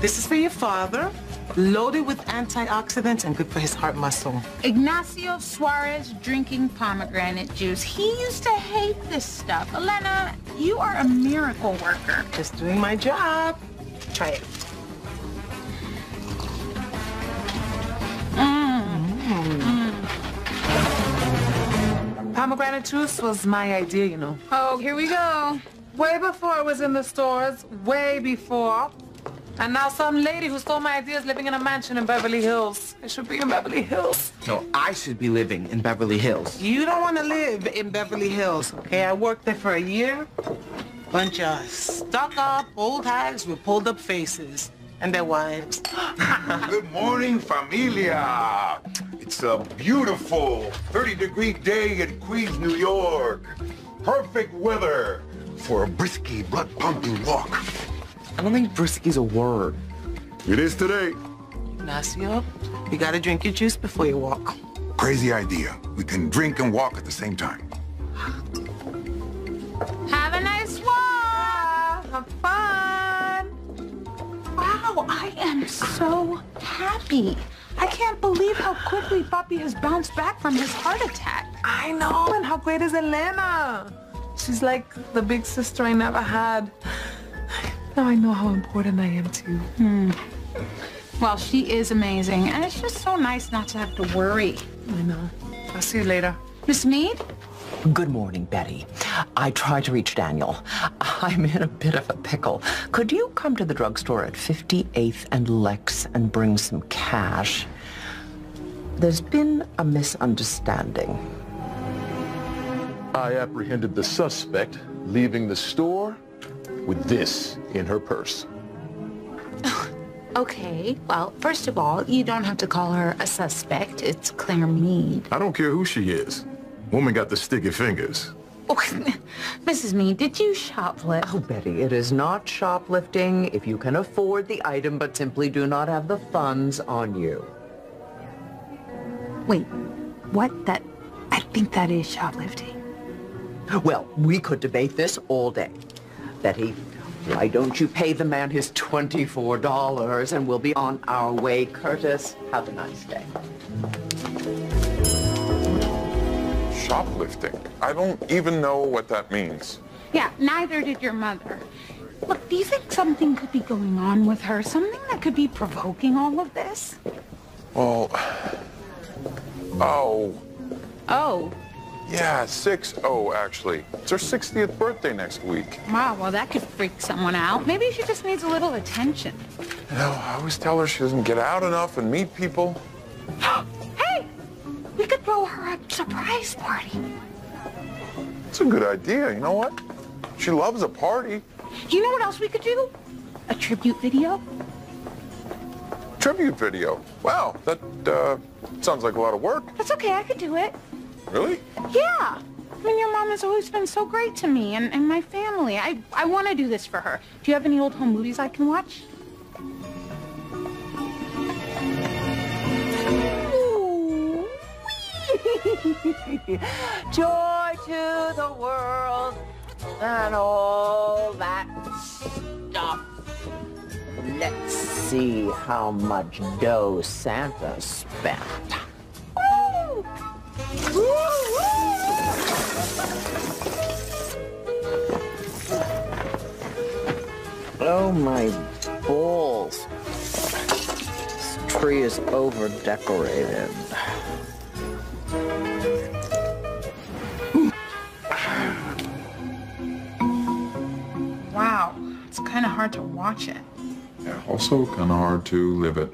This is for your father, loaded with antioxidants and good for his heart muscle. Ignacio Suarez drinking pomegranate juice. He used to hate this stuff. Elena, you are a miracle worker. Just doing my job. Try it. Mm. Pomegranate juice was my idea, you know. Oh, here we go. Way before it was in the stores, way before. And now some lady who stole my ideas living in a mansion in Beverly Hills. It should be in Beverly Hills. No, I should be living in Beverly Hills. You don't want to live in Beverly Hills, okay? I worked there for a year. Bunch of stuck-up old hags with pulled-up faces and their wives. Good morning, familia. It's a beautiful 30-degree day in Queens, New York. Perfect weather for a brisky, blood-pumping walk. I don't think brisky's a word. It is today. Ignacio, you gotta drink your juice before you walk. Crazy idea. We can drink and walk at the same time. Have a nice walk. Have fun. Wow, I am so happy. I can't believe how quickly Papi has bounced back from his heart attack. I know, and how great is Elena? She's like the big sister I never had. Now I know how important I am to. too. Hmm. Well, she is amazing, and it's just so nice not to have to worry. I know. I'll see you later. Miss Meade? Good morning, Betty. I tried to reach Daniel. I'm in a bit of a pickle. Could you come to the drugstore at 58th and Lex and bring some cash? There's been a misunderstanding. I apprehended the suspect leaving the store with this in her purse. Okay, well, first of all, you don't have to call her a suspect. It's Claire Meade. I don't care who she is. Woman got the sticky fingers. Oh, Mrs. Meade, did you shoplift? Oh, Betty, it is not shoplifting if you can afford the item but simply do not have the funds on you. Wait, what? That, I think that is shoplifting. Well, we could debate this all day. Betty, why don't you pay the man his $24 and we'll be on our way. Curtis, have a nice day. Shoplifting. I don't even know what that means. Yeah, neither did your mother. Look, do you think something could be going on with her? Something that could be provoking all of this? Well, oh, Oh, yeah, 6-0 actually. It's her 60th birthday next week. wow, well, that could freak someone out. Maybe she just needs a little attention. You know, I always tell her she doesn't get out enough and meet people. hey, we could throw her a surprise party. It's a good idea, you know what? She loves a party. You know what else we could do? A tribute video? Tribute video. Wow, that uh, sounds like a lot of work. That's okay, I could do it. Really? Yeah. I mean, your mom has always been so great to me and, and my family. I, I want to do this for her. Do you have any old home movies I can watch? Joy to the world and all that stuff. Let's see how much dough Santa spent. Oh my balls. This tree is over decorated. Wow. It's kind of hard to watch it. Yeah, also kind of hard to live it.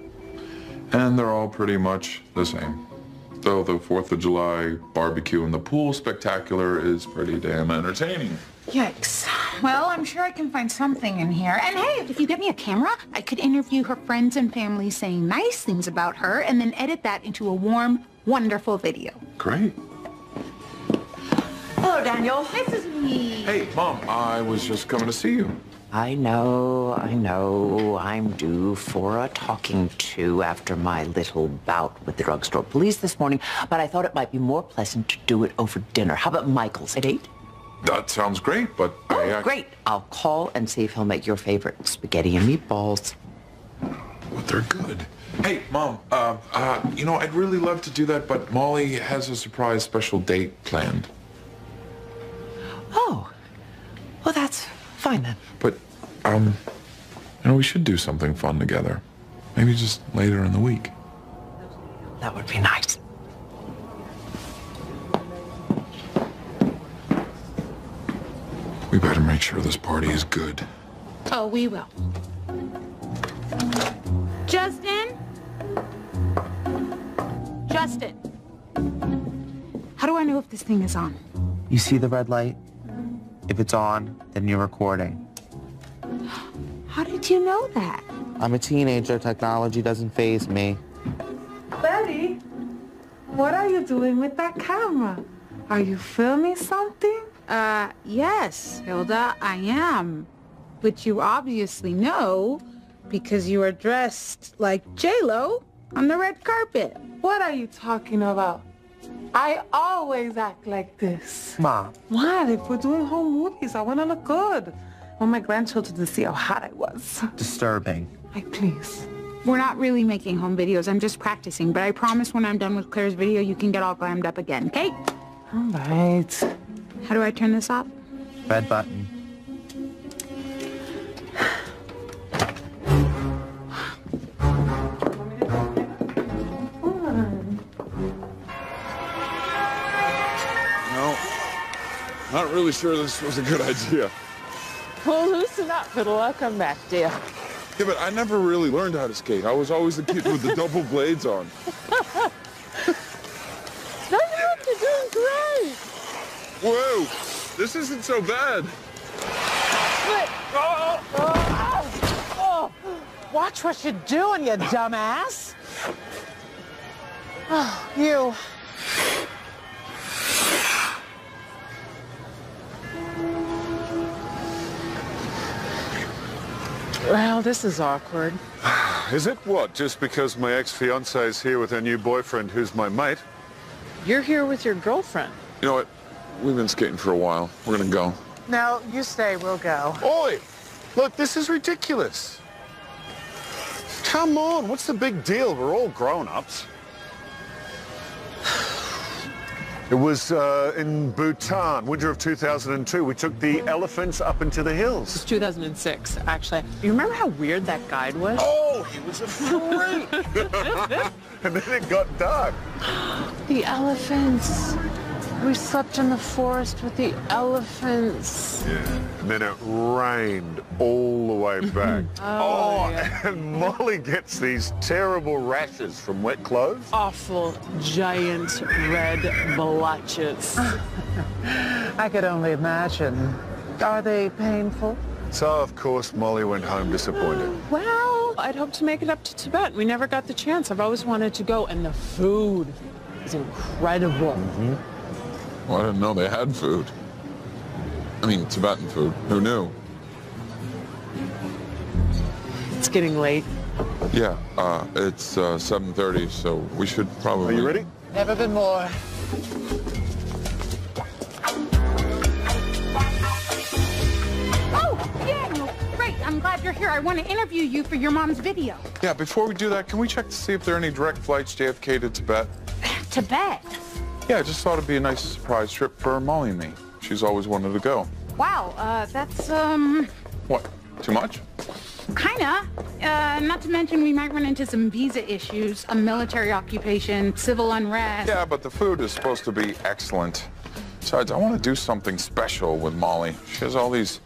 And they're all pretty much the same. Though the 4th of July barbecue in the pool spectacular is pretty damn entertaining. Yikes. Well, I'm sure I can find something in here. And hey, if you get me a camera, I could interview her friends and family saying nice things about her and then edit that into a warm, wonderful video. Great. Hello, Daniel. This is me. Hey, Mom, I was just coming to see you. I know, I know. I'm due for a talking to after my little bout with the drugstore police this morning, but I thought it might be more pleasant to do it over dinner. How about Michael's at 8? That sounds great, but I... Oh, ac- great. I'll call and see if he'll make your favorite spaghetti and meatballs. but they're good. Hey, Mom, uh, uh, you know, I'd really love to do that, but Molly has a surprise special date planned. Oh. Well, that's fine then. But, um, you know, we should do something fun together. Maybe just later in the week. That would be nice. We better make sure this party is good. Oh, we will. Justin? Justin. How do I know if this thing is on? You see the red light? If it's on, then you're recording. How did you know that? I'm a teenager. Technology doesn't phase me. Betty, what are you doing with that camera? Are you filming something? Uh, yes, Hilda, I am. But you obviously know because you are dressed like J-Lo on the red carpet. What are you talking about? I always act like this. Mom. Why? If we're doing home movies, I want to look good. I want my grandchildren to see how hot I was. Disturbing. Like, please. We're not really making home videos. I'm just practicing. But I promise when I'm done with Claire's video, you can get all glammed up again, okay? All right. How do I turn this off? Red button. Not really sure this was a good idea. Well, loosen up. It'll all come back, dear. Yeah, but I never really learned how to skate. I was always the kid with the double blades on. No, you look, you're doing great. Whoa, this isn't so bad. But, oh, oh, oh. oh, oh. Watch what you're doing, you dumbass. Oh, you. Well, this is awkward. Is it what? Just because my ex-fiancée is here with her new boyfriend who's my mate? You're here with your girlfriend. You know what? We've been skating for a while. We're gonna go. No, you stay. We'll go. Oi! Look, this is ridiculous. Come on, what's the big deal? We're all grown-ups. It was uh, in Bhutan, winter of 2002. We took the elephants up into the hills. It was 2006, actually. You remember how weird that guide was? Oh, he was a freak! and then it got dark. The elephants. We slept in the forest with the elephants. Yeah. And then it rained all the way back. Oh, oh and Molly gets these terrible rashes from wet clothes. Awful, giant red blotches. I could only imagine. Are they painful? So, of course, Molly went home disappointed. Well, I'd hoped to make it up to Tibet. We never got the chance. I've always wanted to go, and the food is incredible. Mm-hmm. Well, I didn't know they had food. I mean, Tibetan food. Who knew? It's getting late. Yeah, uh, it's uh, 7.30, so we should probably... Are you ready? Never been more. Oh, Daniel, great. I'm glad you're here. I want to interview you for your mom's video. Yeah, before we do that, can we check to see if there are any direct flights JFK to Tibet? Tibet. Yeah, I just thought it'd be a nice surprise trip for Molly and me. She's always wanted to go. Wow, uh, that's, um, What, too much? kinda. Uh, not to mention we might run into some visa issues, a military occupation, civil unrest. Yeah, but the food is supposed to be excellent. Besides, I want to do something special with Molly. She has all these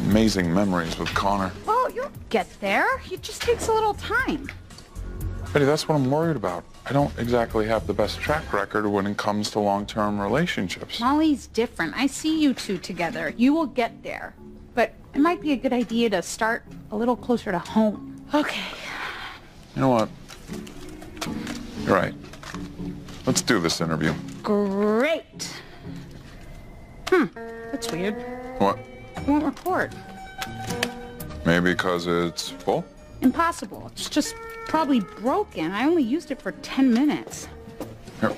amazing memories with Connor. Well, you'll get there. It just takes a little time. Betty, that's what I'm worried about. I don't exactly have the best track record when it comes to long-term relationships. Molly's different. I see you two together. You will get there. But it might be a good idea to start a little closer to home. Okay. You know what? You're right. Let's do this interview. Great. Hmm. That's weird. What? It won't record. Maybe because it's full? Impossible. It's just probably broken. I only used it for 10 minutes. Here.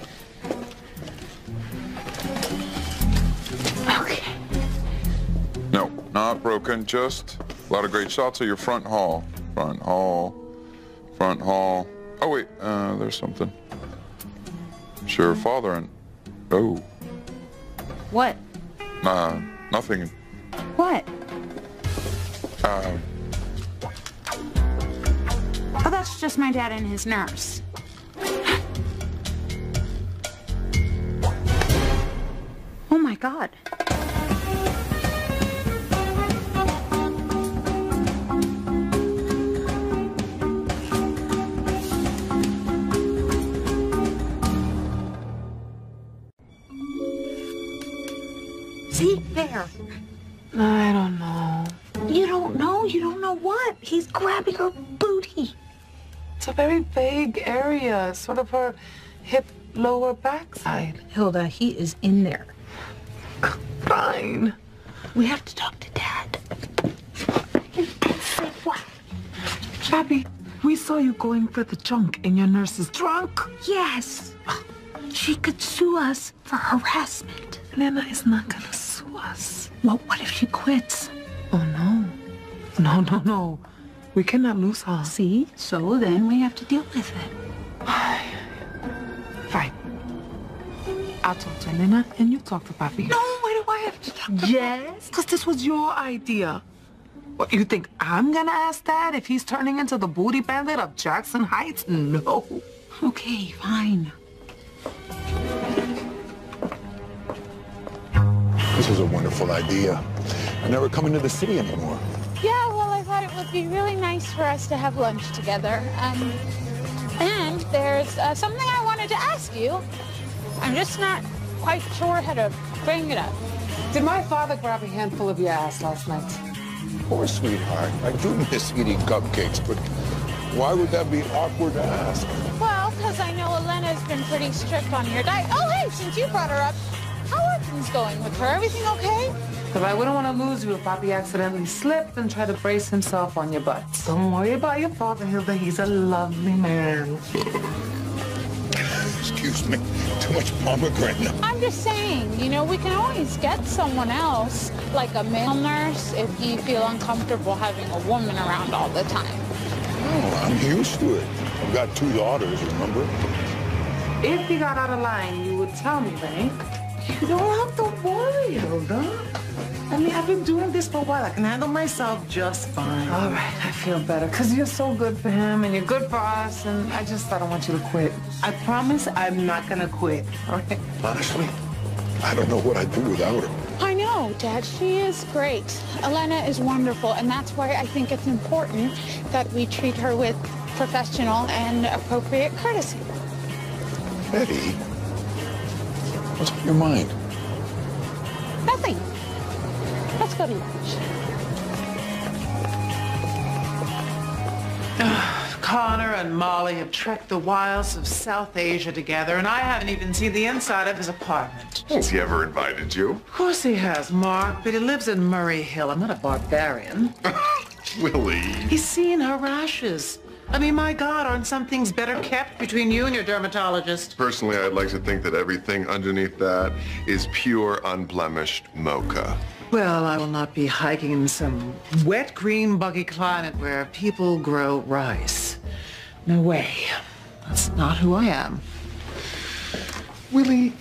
Okay. No, not broken. Just a lot of great shots of your front hall. Front hall. Front hall. Oh, wait, uh, there's something. Sure, father and... Oh, What? uh, nothing. What? Uh, that's just my dad and his nurse. Oh my god. See? There. I don't know. You don't know? You don't know what? He's grabbing her booty. It's a very vague area, sort of her hip lower backside. Hilda, he is in there. Fine. We have to talk to Dad. Say what? Papi, we saw you going for the junk in your nurse's trunk. Yes. She could sue us for harassment. Lena is not gonna sue us. Well, what if she quits? Oh no. No, no, no. We cannot lose her. See? So then we have to deal with it. Fine. I'll talk to Lena and you talk to Papi. No, why do I have to talk to Yes, because this was your idea. What, you think I'm gonna ask Dad if he's turning into the booty bandit of Jackson Heights? No. Okay, fine. This is a wonderful idea. I'm never come into the city anymore. Would be really nice for us to have lunch together. Um, and there's uh, something I wanted to ask you. I'm just not quite sure how to bring it up. Did my father grab a handful of your ass last night? Poor sweetheart. I do miss eating cupcakes, but why would that be awkward to ask? Well, because I know Elena's been pretty strict on your diet. Oh, hey, since you brought her up, how are things going with her? Everything okay? Because I wouldn't want to lose you if Papi accidentally slipped and tried to brace himself on your butt. Don't worry about your father, Hilda. He's a lovely man. Excuse me. Too much pomegranate. I'm just saying, you know, we can always get someone else, like a male nurse, if you feel uncomfortable having a woman around all the time. Oh, I'm used to it. I've got two daughters, remember? If you got out of line, you would tell me, right? You don't have to worry, Hilda. I mean, I've been doing this for a while. I can handle myself just fine. All right, I feel better because you're so good for him and you're good for us, and I just I don't want you to quit. I promise I'm not gonna quit. All right? Honestly, I don't know what I'd do without her. I know, Dad. She is great. Elena is wonderful, and that's why I think it's important that we treat her with professional and appropriate courtesy. Betty, what's on your mind? Nothing. Let's go to lunch. Ah, Connor and Molly have trekked the wilds of South Asia together, and I haven't even seen the inside of his apartment. Has he ever invited you? Of course he has, Marc, but he lives in Murray Hill. I'm not a barbarian. Willie. He's seen her rashes. I mean, my God, aren't some things better kept between you and your dermatologist? Personally, I'd like to think that everything underneath that is pure, unblemished mocha. Well, I will not be hiking in some wet, green, buggy climate where people grow rice. No way. That's not who I am. Willie,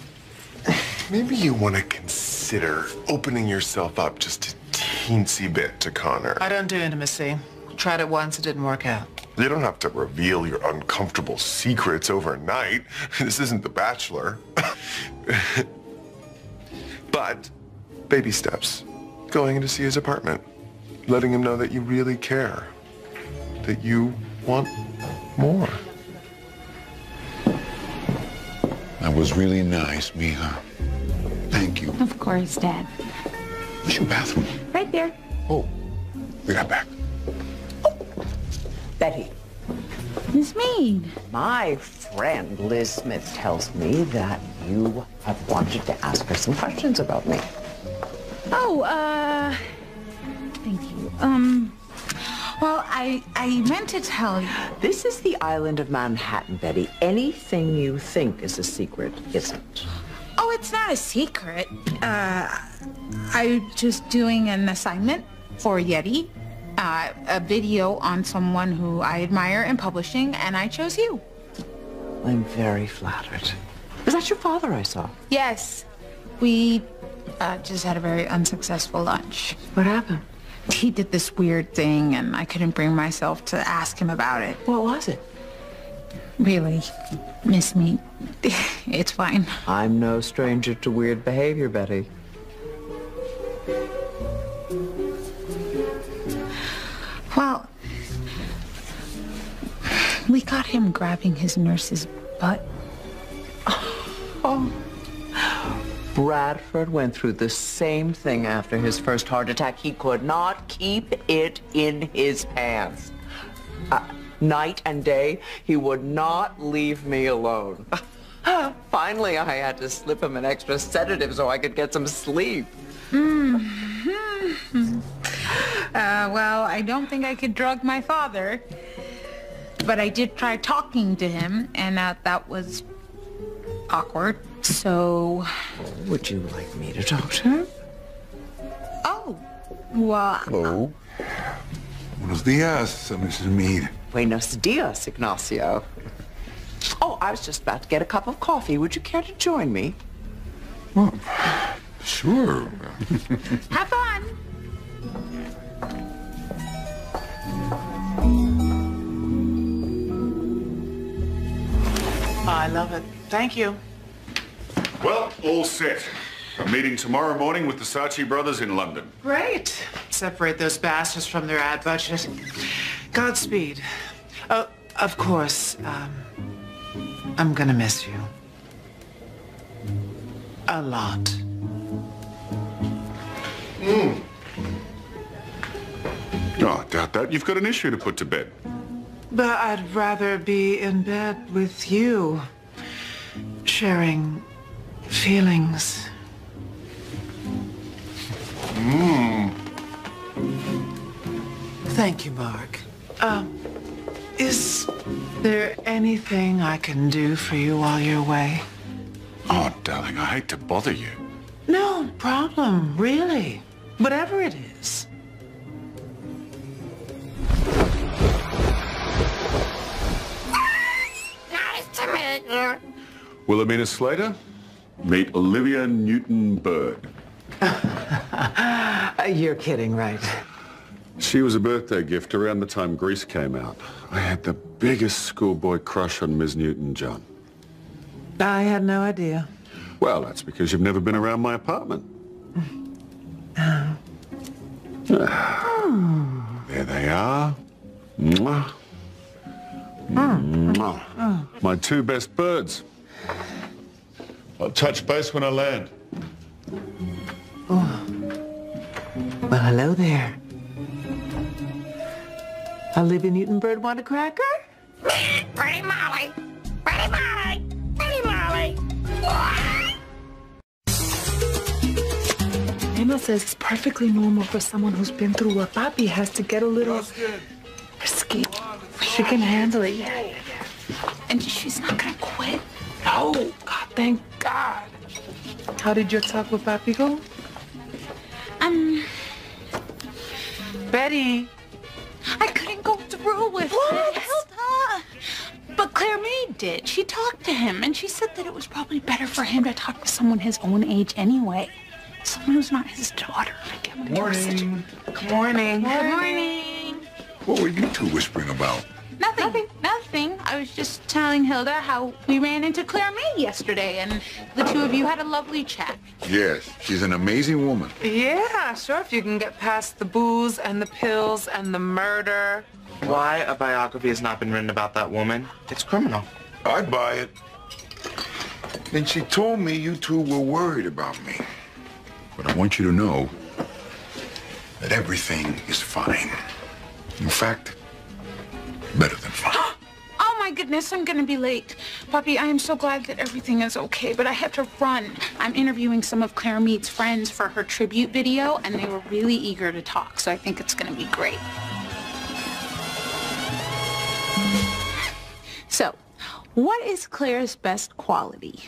maybe you want to consider opening yourself up just a teensy bit to Connor. I don't do intimacy. Tried it once, it didn't work out. You don't have to reveal your uncomfortable secrets overnight. This isn't The Bachelor. but baby steps. Going in to see his apartment. Letting him know that you really care. That you want more. That was really nice, Mija. Thank you. Of course, Dad. Where's your bathroom? Right there. Oh, we got back. Betty, Miss Meade. my friend Liz Smith tells me that you have wanted to ask her some questions about me. Oh, uh, thank you. Um, well, I, I meant to tell you. This is the island of Manhattan, Betty. Anything you think is a secret isn't. Oh, it's not a secret. Uh, I'm just doing an assignment for Yeti. Uh, a video on someone who I admire in publishing, and I chose you. I'm very flattered. Was that your father I saw? Yes. We uh, just had a very unsuccessful lunch. What happened? He did this weird thing, and I couldn't bring myself to ask him about it. What was it? Really, miss me. it's fine. I'm no stranger to weird behavior, Betty. Well, we got him grabbing his nurse's butt. Oh. Bradford went through the same thing after his first heart attack. He could not keep it in his pants. Uh, night and day, he would not leave me alone. Finally, I had to slip him an extra sedative so I could get some sleep. Mm-hmm. Uh, well, I don't think I could drug my father. But I did try talking to him, and uh, that was awkward. So, Would you like me to talk to him? oh, well, Hello. Buenos dias, Mrs. Meade. Buenos dias, Ignacio. Oh, I was just about to get a cup of coffee. Would you care to join me? Well, Sure. have I love it. Thank you. Well, all set. A meeting tomorrow morning with the Saatchi brothers in London. Great. Separate those bastards from their ad budget. Godspeed. Oh, of course, um, I'm gonna miss you. A lot. Mm. Oh, I doubt that. You've got an issue to put to bed. But I'd rather be in bed with you, sharing feelings. Mmm. Thank you, Mark. Um, is there anything I can do for you while you're away? Oh, darling, I hate to bother you. No problem, really. Whatever it is. Nice to meet you. Wilhelmina Slater, meet Olivia Newton-Bird. You're kidding, right? She was a birthday gift around the time Grease came out. I had the biggest schoolboy crush on Ms. Newton-John. I had no idea. Well, that's because you've never been around my apartment. Oh. There they are. Mwah. Mm. Mwah. Mm. My two best birds. I'll touch base when I land. Oh. Well, hello there. Olivia Newton-Bird want a cracker? Pretty Molly. Pretty Molly. Pretty Molly. Emma says it's perfectly normal for someone who's been through what Papi has to get a little risky. She can handle it. Yeah, yeah, yeah. And she's not gonna quit. No. God, thank God. How did your talk with Papi go? Um, Betty. I couldn't go through with it. Hilda. But Claire Maid did. She talked to him, and she said that it was probably better for him to talk to someone his own age anyway. Someone who's not his daughter. I can't believe it was such a- Morning. Good morning. Good morning. What were you two whispering about? Nothing. Nothing. Nothing. I was just telling Hilda how we ran into Claire May yesterday, and the two of you had a lovely chat. Yes, she's an amazing woman. Yeah, sure, if you can get past the booze and the pills and the murder. Why a biography has not been written about that woman? It's criminal. I'd buy it. And she told me you two were worried about me. But I want you to know that everything is fine. In fact, better than fine. Oh my goodness, I'm gonna be late. Papi, I am so glad that everything is okay, but I have to run. I'm interviewing some of Claire Meade's friends for her tribute video, and they were really eager to talk, so I think it's gonna be great. So, what is Claire's best quality?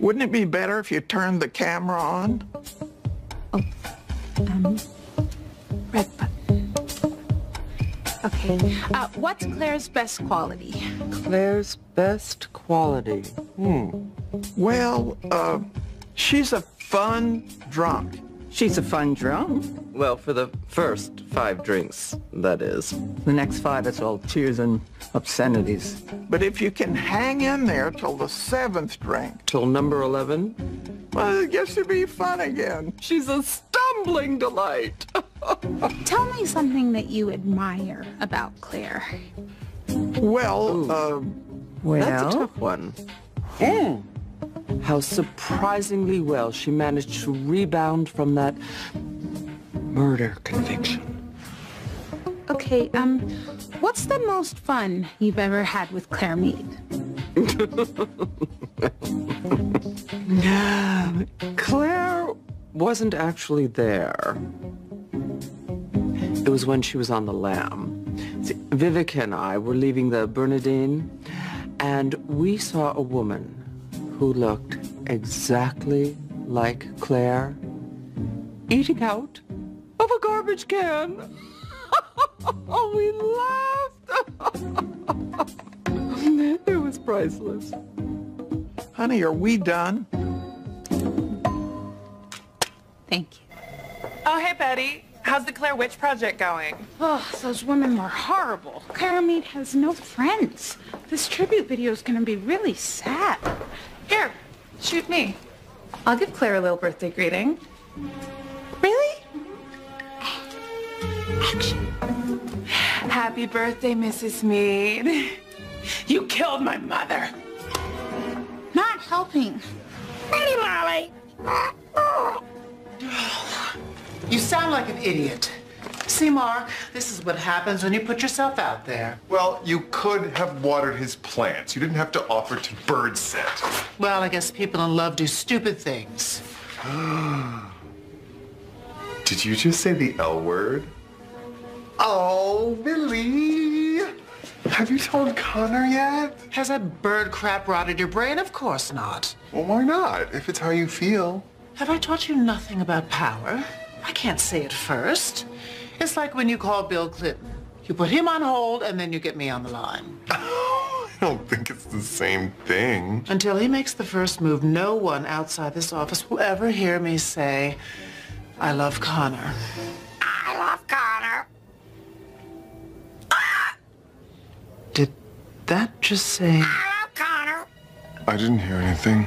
Wouldn't it be better if you turned the camera on? Um, red button. Okay. Uh, what's Claire's best quality? Claire's best quality. Hmm. Well, uh, she's a fun drunk. She's a fun drunk. Well, for the first five drinks, that is. The next five, it's all tears and obscenities. But if you can hang in there till the seventh drink, Till number 11? well, I guess you'll be fun again. She's a stumbling delight. Tell me something that you admire about Claire. Well, uh, That's a tough one. How surprisingly well she managed to rebound from that murder conviction. Okay, um, what's the most fun you've ever had with Claire Meade? Claire wasn't actually there. It was when she was on the lam. See, Vivica and I were leaving the Bernardin, and we saw a woman who looked exactly like Claire eating out of a garbage can. Oh, we laughed. it was priceless. honey, are we done? Thank you. Oh, hey, Betty. How's the Claire Witch project going? Oh, those women were horrible. Claire Meade has no friends. This tribute video is going to be really sad. Here, shoot me. I'll give Claire a little birthday greeting. Really? Action. Happy birthday, Mrs. Meade. You killed my mother. Not helping. Pretty Molly. Oh, You sound like an idiot. See, Marc, this is what happens when you put yourself out there. Well, you could have watered his plants. You didn't have to offer to bird set. Well, I guess people in love do stupid things. Did you just say the L word? Oh, Billy! Have you told Connor yet? Has that bird crap rotted your brain? Of course not. Well, why not? If it's how you feel. Have I taught you nothing about power? I can't say it first. It's like when you call Bill Clinton. You put him on hold and then you get me on the line. I don't think it's the same thing. Until he makes the first move, no one outside this office will ever hear me say, I love Connor. I love Connor. Did that just say... I love Connor. I didn't hear anything.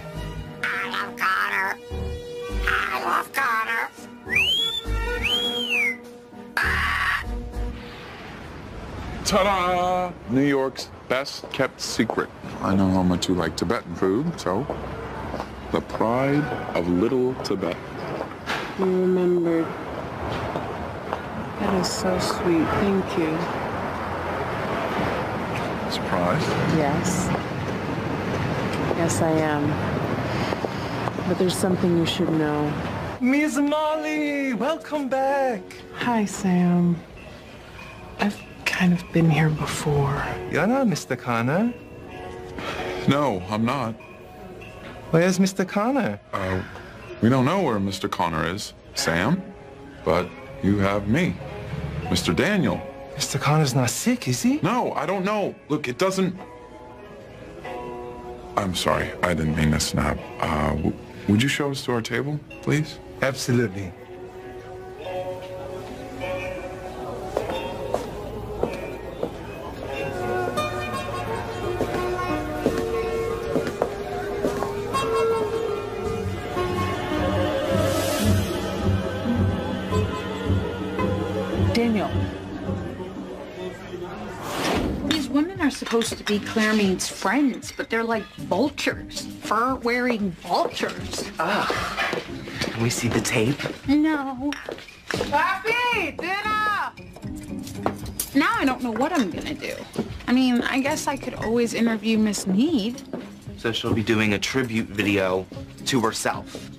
Ta-da! New York's best kept secret. I know how much you like Tibetan food, so the pride of little Tibet. You remembered. That is so sweet. Thank you. Surprised? Yes. Yes, I am. But there's something you should know. Miss Molly, welcome back. Hi, Sam. I've kind of been here before. You're not Mr. Connor. No, I'm not. Where's Mr. Connor? Uh, we don't know where Mr. Connor is, Sam, but you have me, Mr. Daniel. Mr. Connor's not sick, is he? No, I don't know. Look, it doesn't. I'm sorry, I didn't mean to snap. Uh, w- would you show us to our table, please? Absolutely. Are supposed to be Claire Meade's friends, but they're like vultures, fur-wearing vultures. Can we see the tape? No. Papi, dinner! Now I don't know what I'm gonna do. I mean, I guess I could always interview Miss Meade. So she'll be doing a tribute video to herself.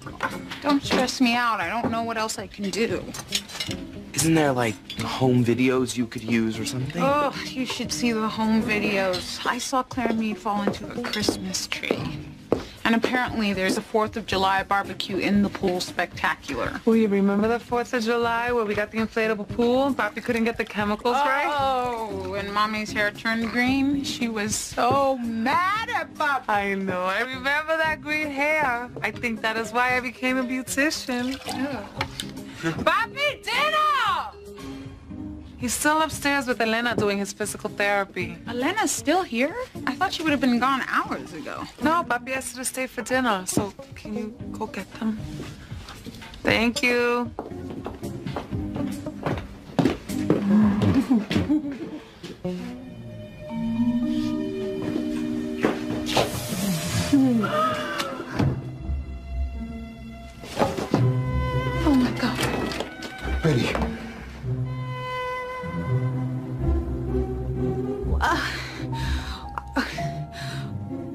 Don't stress me out. I don't know what else I can do. Isn't there like home videos you could use or something? Oh, you should see the home videos. I saw Claire and me fall into a Christmas tree. And apparently there's a 4th of July barbecue in the pool spectacular. Well, you remember the 4th of July where we got the inflatable pool? Papi couldn't get the chemicals oh, right? Oh, and mommy's hair turned green, she was so mad at Papi. I know. I remember that green hair. I think that is why I became a beautician. Papi, dinner! He's still upstairs with Elena doing his physical therapy. Elena's still here? I thought she would have been gone hours ago. No, Papi asked her to stay for dinner, so can you go get them? Thank you. Betty,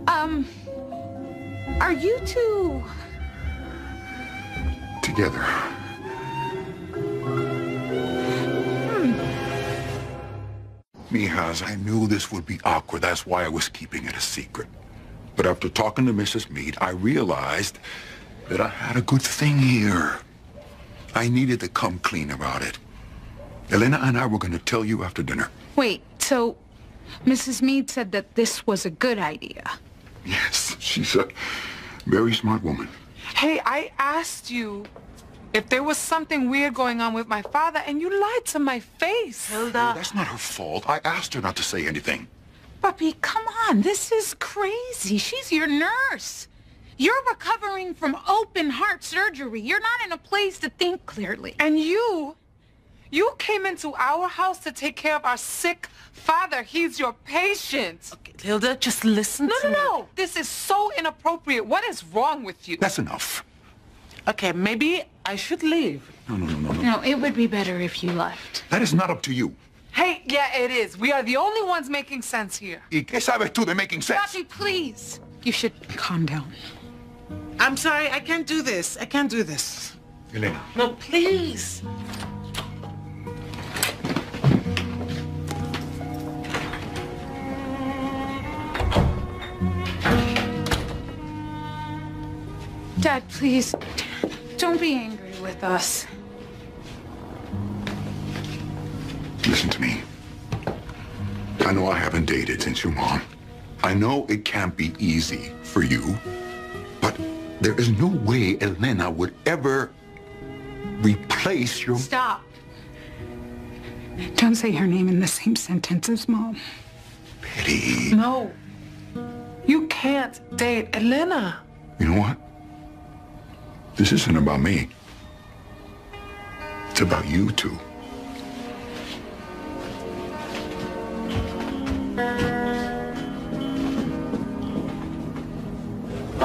Um, are you two... together. Mijas, I knew this would be awkward. That's why I was keeping it a secret. But after talking to Mrs. Meade, I realized that I had a good thing here. I needed to come clean about it. Elena and I were going to tell you after dinner. Wait, so Mrs. Meade said that this was a good idea. Yes, she's a very smart woman. Hey, I asked you if there was something weird going on with my father, and you lied to my face. Hilda. That's not her fault. I asked her not to say anything. Papi, come on. This is crazy. She's your nurse. You're recovering from open heart surgery. You're not in a place to think clearly. And you, you came into our house to take care of our sick father. He's your patient. Okay, Hilda, just listen No, to no, me. no. This is so inappropriate. What is wrong with you? That's enough. Okay, maybe I should leave. No, no, no, no, no. No, it would be better if you left. That is not up to you. Hey, yeah, it is. We are the only ones making sense here. ¿Y qué sabes tú de making sense? Papi, please. You should calm down. I'm sorry, I can't do this. I can't do this. Elena. No, please. Dad, please. Don't be angry with us. Listen to me. I know I haven't dated since you're gone. I know it can't be easy for you, but there is no way Elena would ever replace your... Stop. Don't say her name in the same sentence as mom. Betty. No. You can't date Elena. You know what? This isn't about me. It's about you two.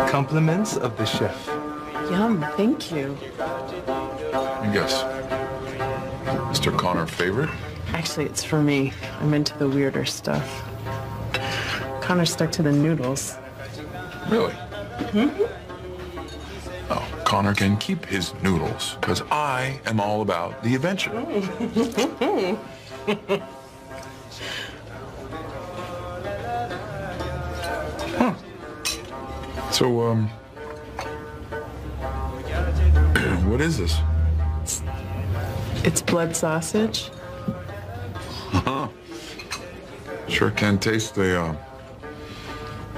Compliments of the chef. Yum, thank you. I guess. Mr. Connor favorite? Actually, it's for me. I'm into the weirder stuff. Connor stuck to the noodles. Really? Mm-hmm. Oh, Connor can keep his noodles, because I am all about the adventure. So, um, what is this? It's blood sausage. Uh-huh. Sure can taste the, uh,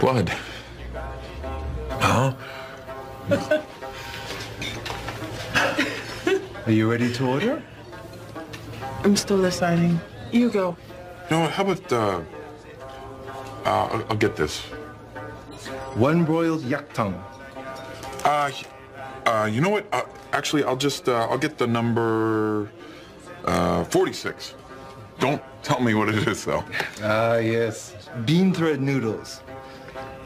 blood. Huh? Are you ready to order? I'm still deciding. You go. You know what, how about, uh, uh, I'll, I'll get this. One broiled yak tongue. Uh, uh, you know what? Uh, actually, I'll just, uh, I'll get the number, uh, 46. Don't tell me what it is, though. Ah, yes. Bean thread noodles.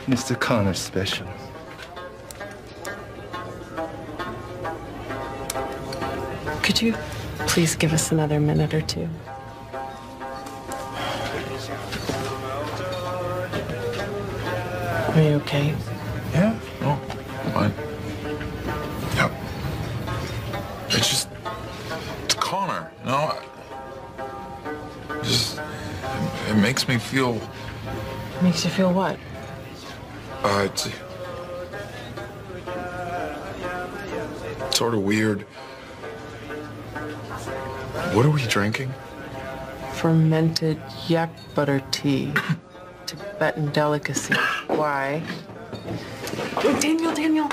Mr. Connor's special. Could you please give us another minute or two? Are you okay? Yeah. Oh, fine. Yep. It's just, it's Connor, you know? Just, it, it makes me feel, Makes you feel what? uh, it's, sort of weird. What are we drinking? Fermented yak butter tea. Tibetan delicacy. Why? Oh, Daniel, Daniel.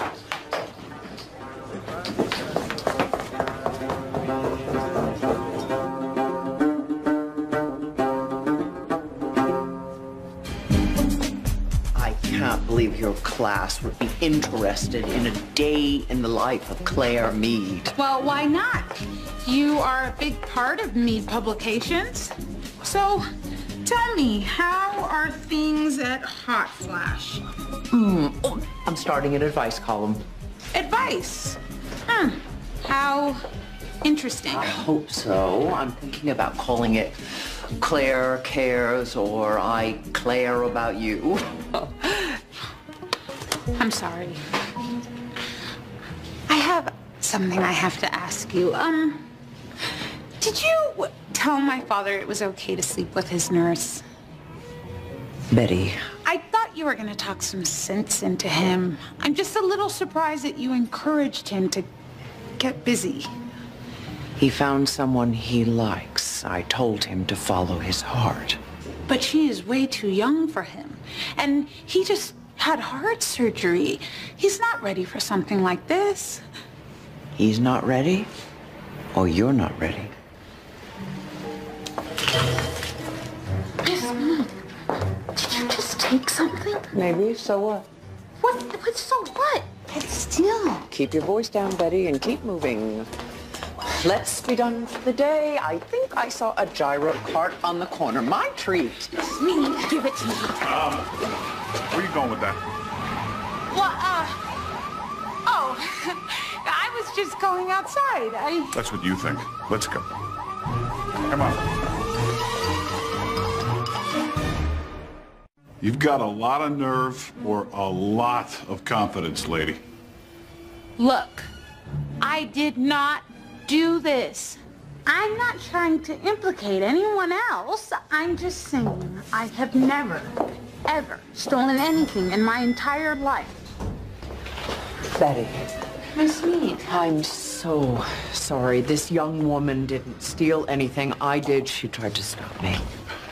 I can't believe your class would be interested in a day in the life of Claire Meade. Well, why not? You are a big part of Meade Publications. So, tell me, how are things at Hot Flash? Hmm. Oh, I'm starting an advice column. Advice? Hmm. How interesting. I hope so. I'm thinking about calling it Claire Cares or I Claire About You. I'm sorry. I have something I have to ask you. Um, did you tell my father it was okay to sleep with his nurse? Betty, I thought you were going to talk some sense into him. I'm just a little surprised that you encouraged him to get busy. he found someone he likes. I told him to follow his heart. But she is way too young for him. And he just had heart surgery. He's not ready for something like this. He's not ready, or you're not ready. Miss Meade, did you just take something? Maybe, so what? What? What? So what? It's still. Keep your voice down, Betty, and keep moving. Let's be done for the day. I think I saw a gyro cart on the corner. My treat. Miss Me, give it to me. Um, where you going with that? What? Uh. Oh, I was just going outside. I. That's what you think. Let's go. Come on. You've got a lot of nerve or a lot of confidence, lady. Look, I did not do this. I'm not trying to implicate anyone else. I'm just saying I have never, ever stolen anything in my entire life. Betty. Miss Meade. I'm so sorry. This young woman didn't steal anything. I did. She tried to stop me.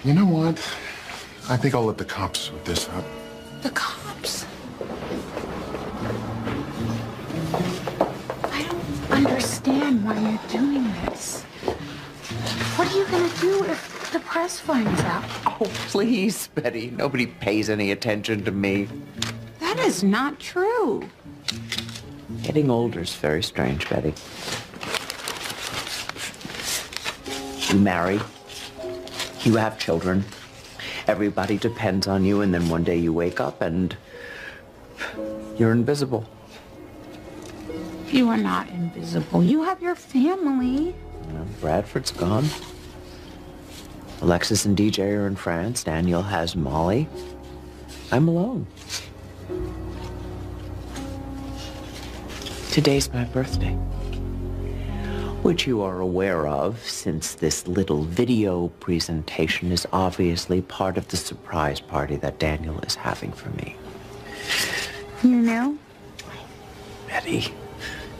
You know what? I think I'll let the cops sort this up. The cops. I don't understand why you're doing this. What are you gonna do if the press finds out? Oh, please, Betty. Nobody pays any attention to me. That is not true. Getting older is very strange, Betty. You marry. You have children. Everybody depends on you, and then one day you wake up and you're invisible. You are not invisible. You have your family. You know, Bradford's gone. Alexis and DJ are in France. Daniel has Molly. I'm alone. Today's my birthday. Which you are aware of, since this little video presentation is obviously part of the surprise party that Daniel is having for me. You know? Betty,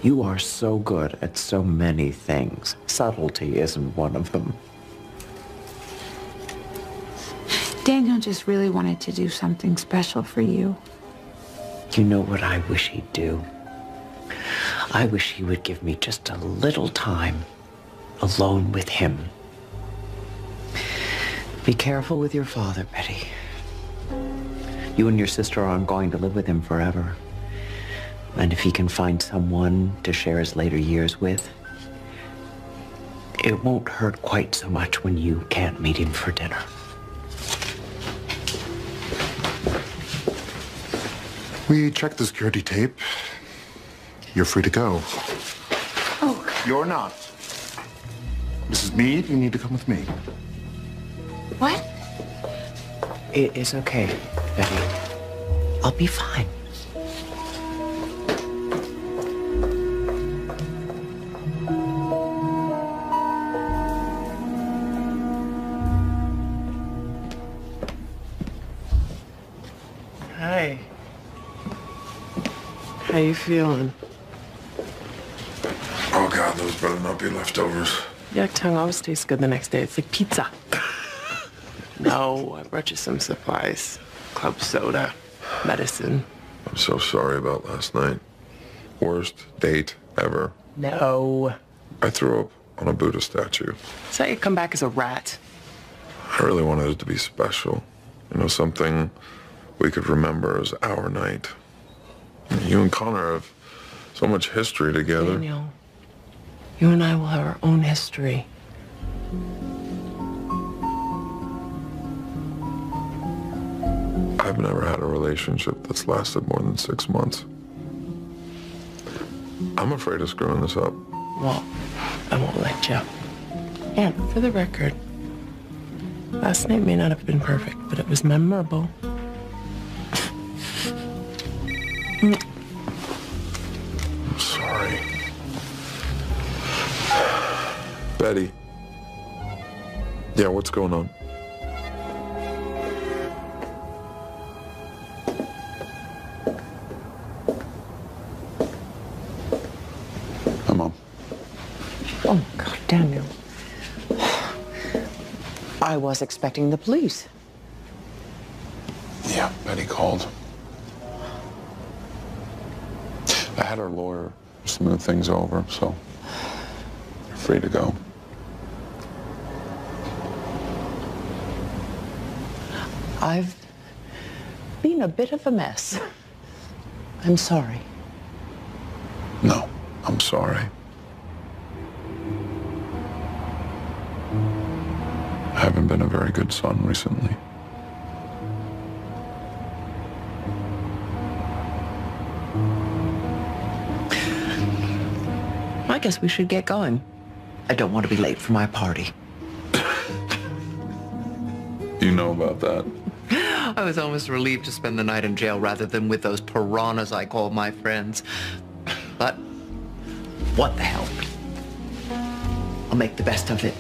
you are so good at so many things. Subtlety isn't one of them. Daniel just really wanted to do something special for you. You know what I wish he'd do? I wish he would give me just a little time alone with him. Be careful with your father, Betty. You and your sister aren't going to live with him forever. And if he can find someone to share his later years with, it won't hurt quite so much when you can't meet him for dinner. We checked the security tape. You're free to go. Oh. You're not. Mrs. Meade, you need to come with me. What? It is okay, Betty. I'll be fine. Hi. How you feeling? God, those better not be leftovers. Your tongue always tastes good the next day. It's like pizza. no, I brought you some supplies. Club soda, medicine. I'm so sorry about last night. Worst date ever. No. I threw up on a Buddha statue. So you come back as a rat. I really wanted it to be special. You know, something we could remember as our night. You and Connor have so much history together. Daniel, you and I will have our own history. I've never had a relationship that's lasted more than six months. I'm afraid of screwing this up. Well, I won't let you. And for the record, last night may not have been perfect, but it was memorable. Betty. Yeah, what's going on? Hi, Mom. Oh, God, Daniel. I was expecting the police. Yeah, Betty called. I had our lawyer smooth things over, so you're free to go. I've been a bit of a mess. I'm sorry. No, I'm sorry. I haven't been a very good son recently. I guess we should get going. I don't want to be late for my party. You know about that. I was almost relieved to spend the night in jail rather than with those piranhas I call my friends. But what the hell? I'll make the best of it.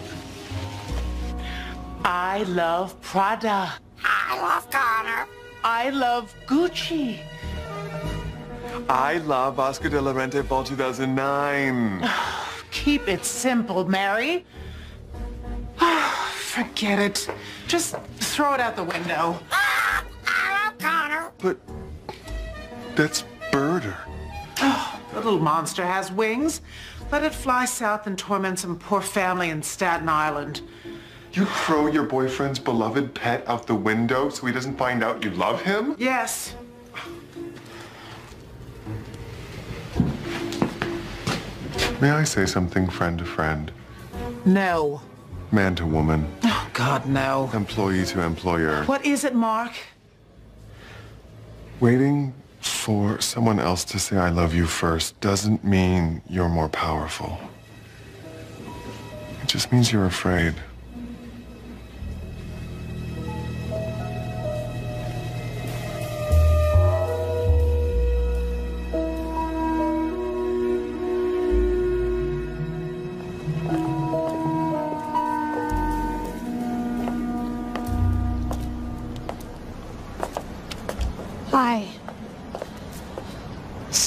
I love Prada. I love Connor. I love Gucci. I love Oscar de la Renta Fall 2009. Keep it simple, Mary. Forget it. Just throw it out the window. Ah! I love Connor. But that's Birder. Oh, ah, the little monster has wings. Let it fly south and torment some poor family in Staten Island. You throw your boyfriend's beloved pet out the window so he doesn't find out you love him? Yes. May I say something friend to friend? No. Man to woman? Oh, God, no. Employee to employer? What is it, Marc? Waiting for someone else to say I love you first doesn't mean you're more powerful. It just means you're afraid.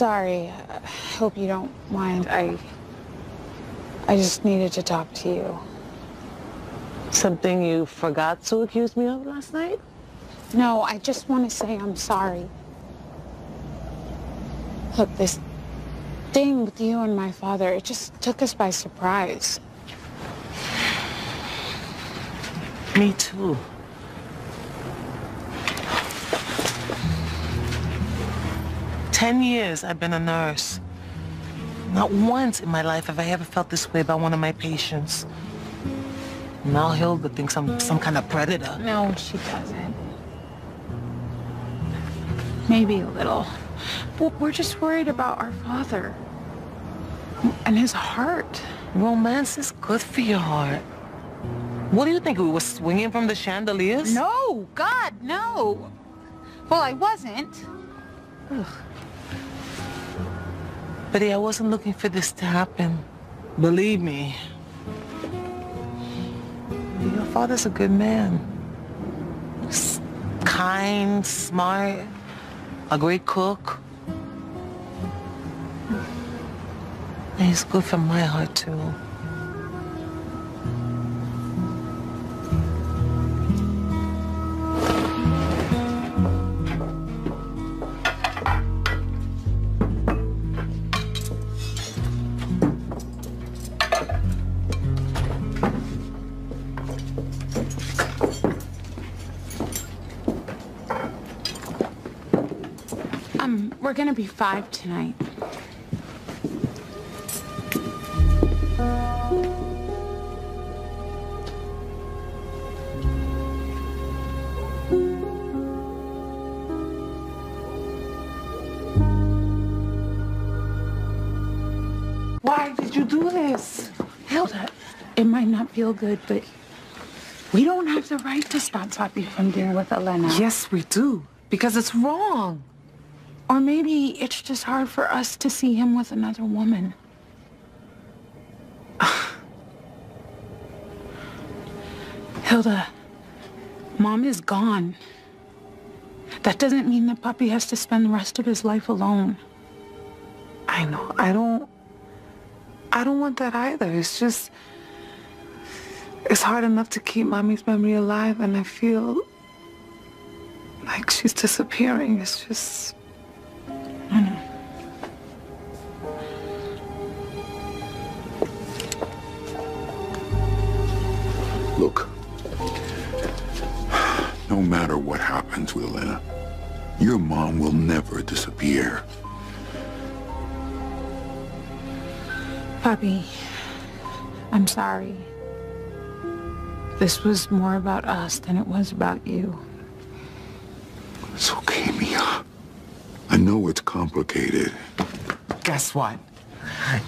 Sorry. I hope you don't mind. I I just needed to talk to you. Something you forgot to accuse me of last night? No, I just want to say I'm sorry. Look, this thing with you and my father, it just took us by surprise. Me too. Ten years I've been a nurse. Not once in my life have I ever felt this way about one of my patients. Now Hilda thinks I'm some kind of predator. No, she doesn't. Maybe a little. But we're just worried about our father. And his heart. Romance is good for your heart. What do you think? We were swinging from the chandeliers? No, God, no. Well, I wasn't. Betty, I wasn't looking for this to happen. Believe me. Your father's a good man. Kind, smart, a great cook. And He's good for my heart, too. We're gonna be five tonight. Why did you do this? Hilda, it might not feel good, but we don't have the right to stop Papi from dinner with Elena. Yes, we do. Because it's wrong. Or maybe it's just hard for us to see him with another woman. Hilda, Mom is gone. That doesn't mean that Papi has to spend the rest of his life alone. I know. I don't... I don't want that either. It's just... It's hard enough to keep Mommy's memory alive, and I feel like she's disappearing. It's just... Look, no matter what happens with Elena, your mom will never disappear. Papi, I'm sorry. This was more about us than it was about you. It's okay, Mia. I know it's complicated. Guess what?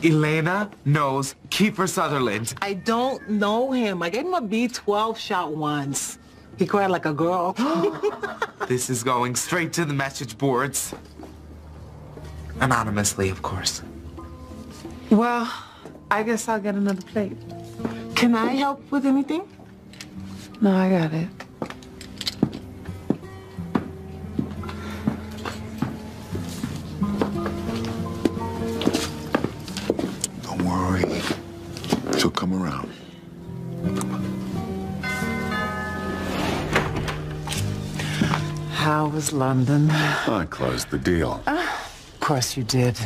Elena knows Kiefer Sutherland. I don't know him. I gave him a B12 shot once. He cried like a girl. This is going straight to the message boards. Anonymously, of course. Well, I guess I'll get another plate. Can I help with anything? No, I got it. She'll come around. How was London? I closed the deal. Of course you did.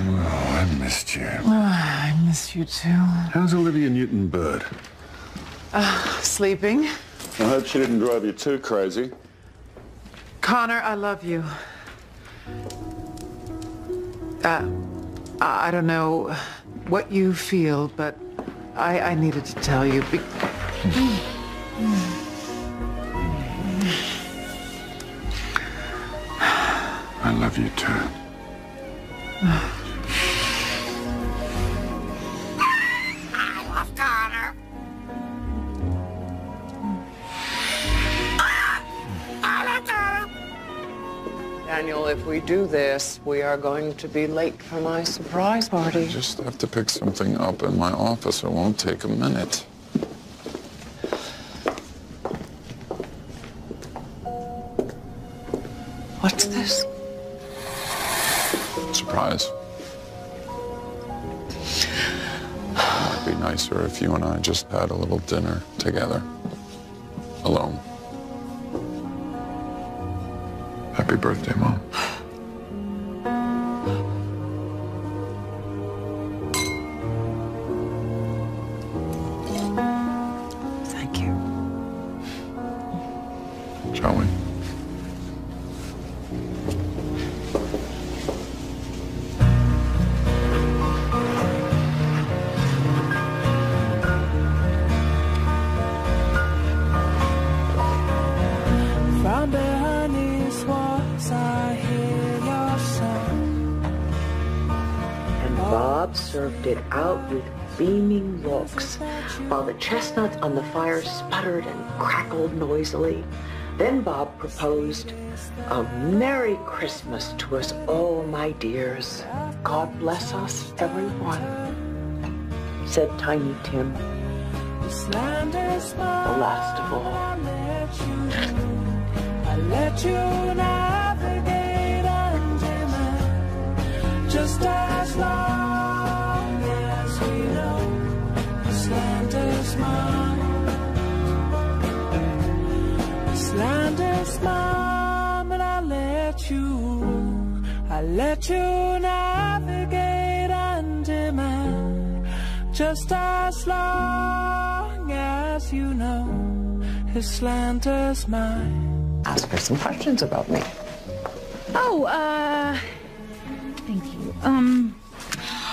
Oh, I missed you. Oh, I miss you too. How's Olivia Newton-Bird? Uh, sleeping. I hope she didn't drive you too crazy. Connor, I love you. Uh, I don't know what you feel, but I, I needed to tell you. Be- I love you too. If we do this, we are going to be late for my surprise party. I just have to pick something up in my office. It won't take a minute. What's this? Surprise. It might be nicer if you and I just had a little dinner together. Alone. Happy birthday, Mom. On the fire sputtered and crackled noisily. Then Bob proposed, A Merry Christmas to us all, my dears. God bless us, everyone, said Tiny Tim, the last of all. Just as long I let you navigate and demand. Just as long as you know this land is mine. Ask her some questions about me. Oh, uh, thank you. Um,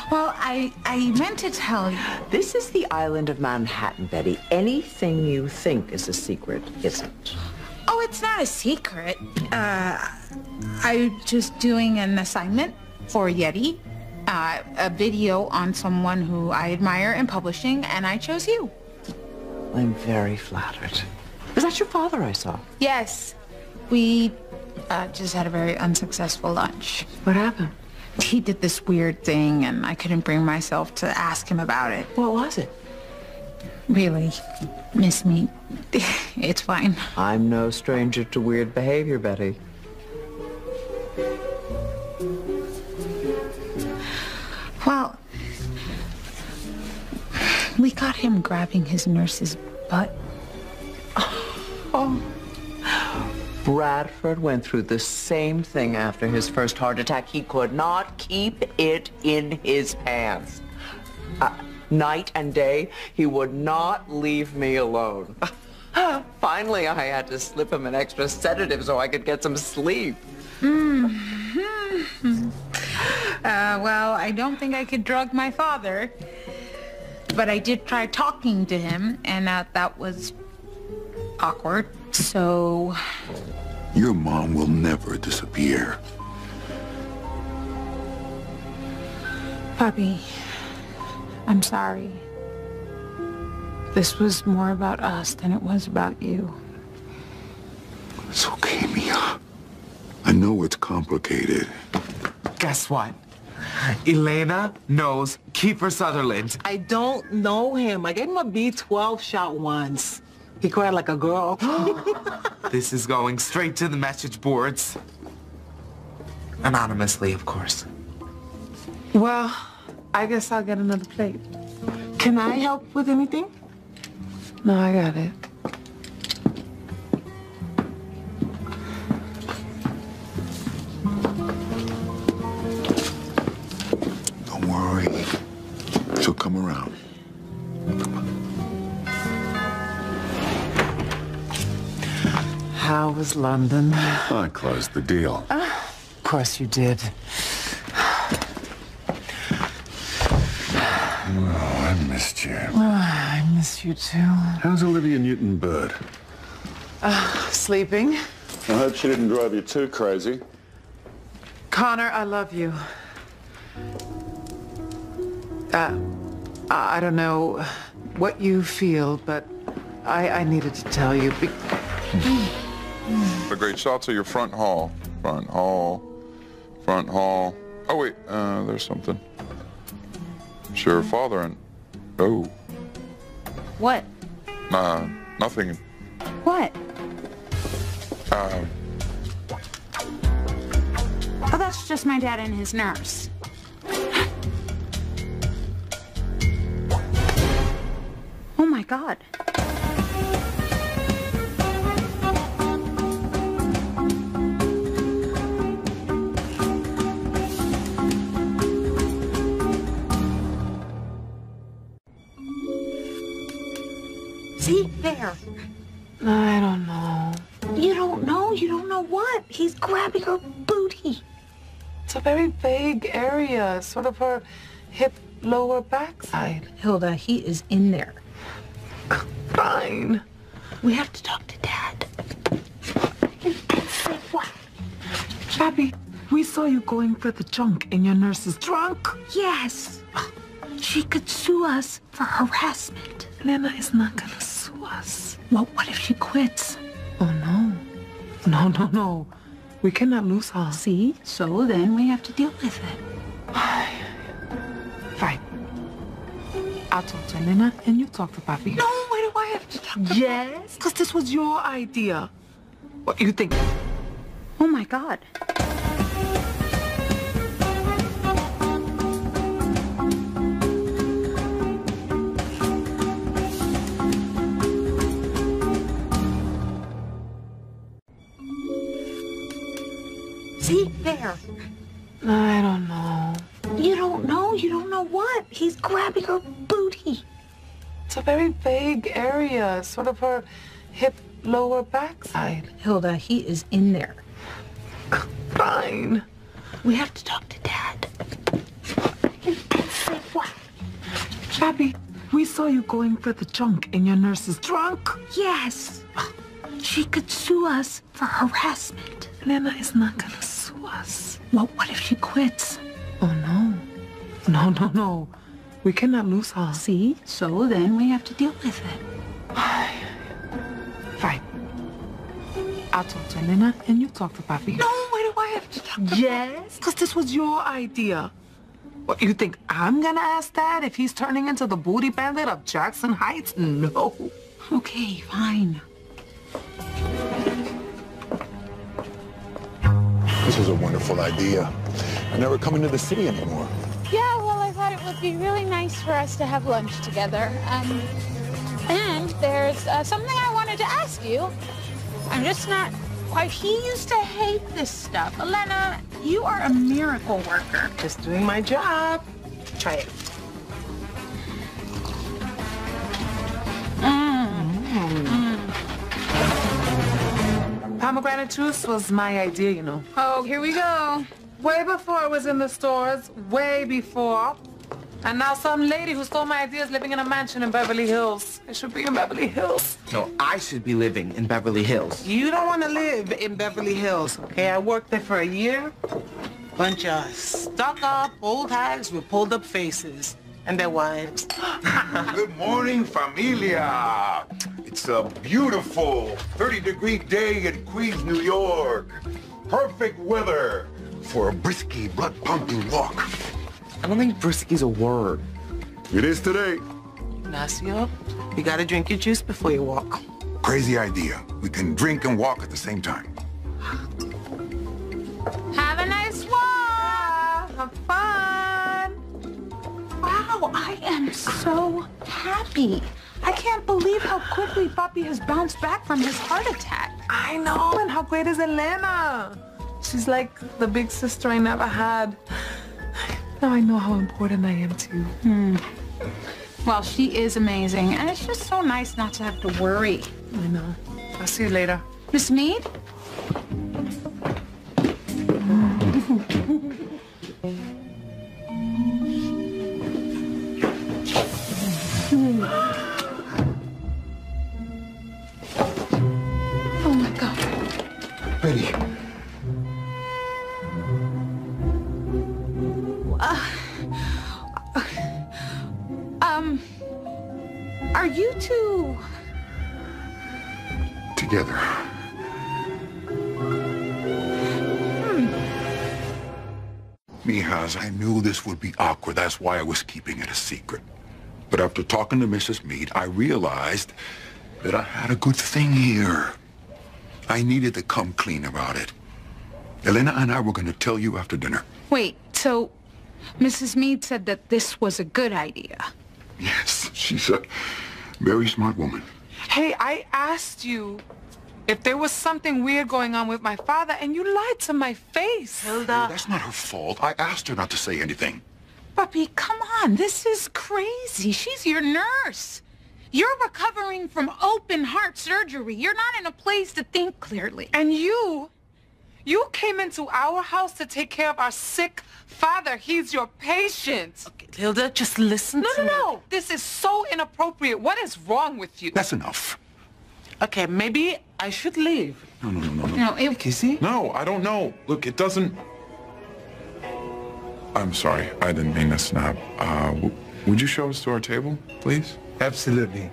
well, I I meant to tell you. This is the island of Manhattan, Betty. Anything you think is a secret isn't. It's not a secret. Uh, I'm just doing an assignment for Yeti, uh, a video on someone who I admire in publishing, and I chose you. I'm very flattered. Was that your father I saw? Yes, we uh, just had a very unsuccessful lunch. What happened? He did this weird thing, and I couldn't bring myself to ask him about it. What was it? Really, miss me. it's fine. I'm no stranger to weird behavior, Betty. Well, we got him grabbing his nurse's butt. Oh. Bradford went through the same thing after his first heart attack. He could not keep it in his pants. Uh, night and day, he would not leave me alone. Finally, I had to slip him an extra sedative so I could get some sleep. Mm-hmm. Uh, well, I don't think I could drug my father. But I did try talking to him, and uh, that was awkward. So, Your mom will never disappear. Papi, I'm sorry. This was more about us than it was about you. It's okay, Mia. I know it's complicated. Guess what? Elena knows Kiefer Sutherland. I don't know him. I gave him a B12 shot once. He cried like a girl. This is going straight to the message boards. Anonymously, of course. Well, I guess I'll get another plate. Can I help with anything? No, I got it. Don't worry. She'll come around. How was London? I closed the deal. Of course you did. Oh, I missed you. Oh, I miss you too. How's Olivia Newton-Bird? Uh, sleeping. I hope she didn't drive you too crazy. Connor, I love you. Uh, I don't know what you feel, but I, I needed to tell you. Be- The great shots of your front hall. Front hall. Front hall. Oh, wait. Uh, there's something. Sure, father and... Oh. What? Nah, nothing. What? Um, Oh, that's just my dad and his nurse. Oh my god. Area, sort of her hip lower backside. Hilda, he is in there. Fine. We have to talk to Dad. Say what? Papi, we saw you going for the junk in your nurse's trunk. Yes. She could sue us for harassment. Lena is not gonna sue us. Well, what if she quits? Oh no. No, no, no. We cannot lose her. See? So then we have to deal with it. Fine. I'll talk to Nina and you talk to Papi. No, why do I have to talk to Yes? Because this was your idea. What you think? Oh my god. See? There. I don't know. You don't know? You don't know what? He's grabbing her booty. It's a very vague area, sort of her hip lower backside. Hilda, he is in there. Fine. We have to talk to Dad. Say what? Papi, we saw you going for the junk in your nurse's trunk. Yes. She could sue us for harassment. Lena is not gonna sue us. Well, what if she quits? Oh, no. No, no, no. We cannot lose her. See? So then we have to deal with it. Fine. I'll talk to Elena and you talk to Papi. No, why do I have to talk to Yes, because this was your idea. What, you think I'm gonna ask Dad if he's turning into the booty bandit of Jackson Heights? No. Okay, fine. This is a wonderful idea. I'm never coming to the city anymore. Yeah, well, I thought it would be really nice for us to have lunch together. Um, and there's uh, something I wanted to ask you. I'm just not quite... He used to hate this stuff. Elena, you are a miracle worker. Just doing my job. Try it. Pomegranate juice was my idea, you know. Oh, here we go. Way before it was in the stores, way before. And now some lady who stole my idea is living in a mansion in Beverly Hills. It should be in Beverly Hills. No, I should be living in Beverly Hills. You don't want to live in Beverly Hills, okay? I worked there for a year. Bunch of stuck-up old hags with pulled-up faces and their wives. Good morning, familia. It's a beautiful 30-degree day in Queens, New York. Perfect weather for a brisky, blood-pumping walk. I don't think brisky's a word. It is today. Ignacio, you gotta drink your juice before you walk. Crazy idea. We can drink and walk at the same time. Have a nice walk. Have fun. Wow, I am so happy. I can't believe how quickly Papi has bounced back from his heart attack. I know, and how great is Elena? She's like the big sister I never had. Now I know how important I am to you. Hmm. Well, she is amazing, and it's just so nice not to have to worry. I know. I'll see you later. Miss Meade? Awkward. That's why I was keeping it a secret. But after talking to Mrs. Meade, I realized that I had a good thing here. I needed to come clean about it. Elena and I were going to tell you after dinner. Wait, so Mrs. Meade said that this was a good idea. Yes, she's a very smart woman. Hey, I asked you if there was something weird going on with my father, and you lied to my face. Hilda. That's not her fault. I asked her not to say anything. Papi, come on. This is crazy. She's your nurse. You're recovering from open heart surgery. You're not in a place to think clearly. And you, you came into our house to take care of our sick father. He's your patient. Okay, Hilda, just listen No, to no, me. no. This is so inappropriate. What is wrong with you? That's enough. Okay, maybe I should leave. No, no, no, no, no. No, it, Kissy? No, I don't know. Look, it doesn't... I'm sorry. I didn't mean to snap. Uh, w- would you show us to our table, please? Absolutely.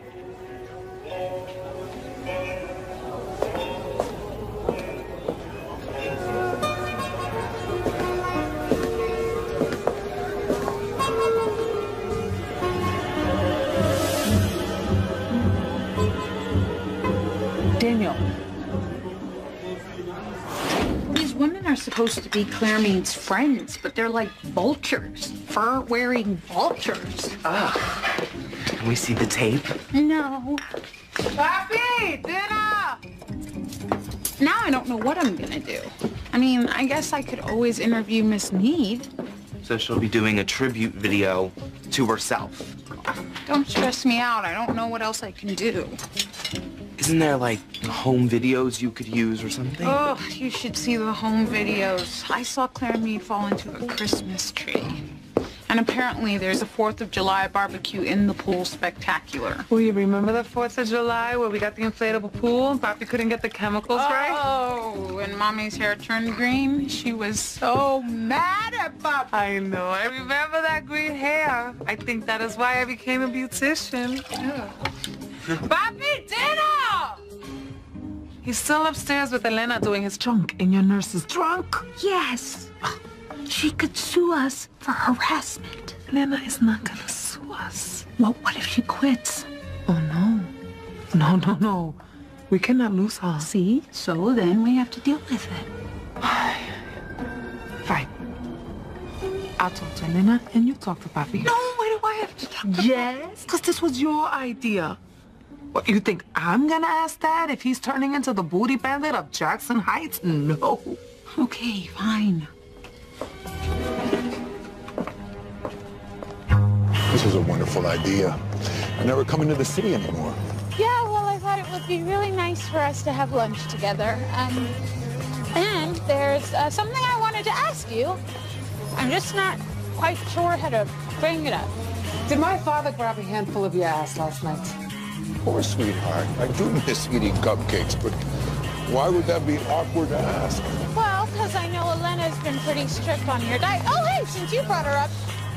Daniel. Supposed to be Claire Meade's friends, but they're like vultures. Fur-wearing vultures. Ugh. Can we see the tape? No. Papi, dinner! Now I don't know what I'm gonna do. I mean, I guess I could always interview Miss Meade. So she'll be doing a tribute video to herself. Don't stress me out. I don't know what else I can do. Isn't there like home videos you could use or something? Oh, you should see the home videos. I saw Claire Meade fall into a Christmas tree. And apparently there's a 4th of July barbecue in the pool spectacular. Well, you remember the 4th of July where we got the inflatable pool? and Papi couldn't get the chemicals right? Oh, and Mommy's hair turned green. She was so mad at Papi. I know. I remember that green hair. I think that is why I became a beautician. Papi, dinner! He's still upstairs with Elena doing his trunk in your nurse's trunk. Yes. She could sue us for harassment. Elena is not gonna sue us. Well, what if she quits? Oh, no. No, no, no. We cannot lose her. See? So then we have to deal with it. Fine. I'll talk to Elena and you talk to Papi. No, why do I have to talk to Yes, because this was your idea. What, you think I'm gonna ask that if he's turning into the booty bandit of Jackson Heights? No. Okay, fine. This is a wonderful idea. I never come into the city anymore. Yeah, well, I thought it would be really nice for us to have lunch together. Um, and there's uh, something I wanted to ask you. I'm just not quite sure how to bring it up. Did my father grab a handful of your ass last night? Poor sweetheart. I do miss eating cupcakes, but why would that be awkward to ask? Well, because I know Elena's been pretty strict on your diet. Oh, hey, since you brought her up,